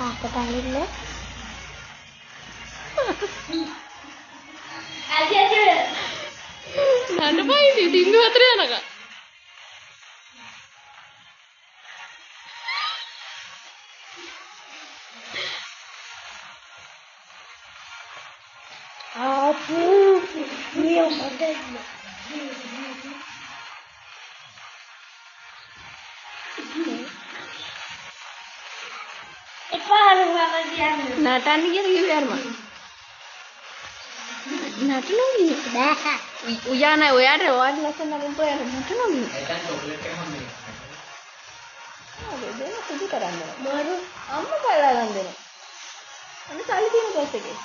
ആക്കട്ടാളില്ല നല്ല പോയി തിങ്കു അത്രയാണോ Meu Deus. එපා හරුවා කියන්නේ. නටන්න කියලා කිව්වේ අරම. නටනවා කියන්නේ බෑ. උයා නෑ ඔයාට ඔයාට ලස්සන නරුම්පර යන නටනවා කියන්නේ. ඒකත් චොක්ලට් එකක් හම්බෙන්නේ. ආ බෙදෙන සුදු කරන්නේ. මාරු අම්මා බලලා ගන්න දෙනවා. අන්න සල්ලි තියෙන බස් එකේ.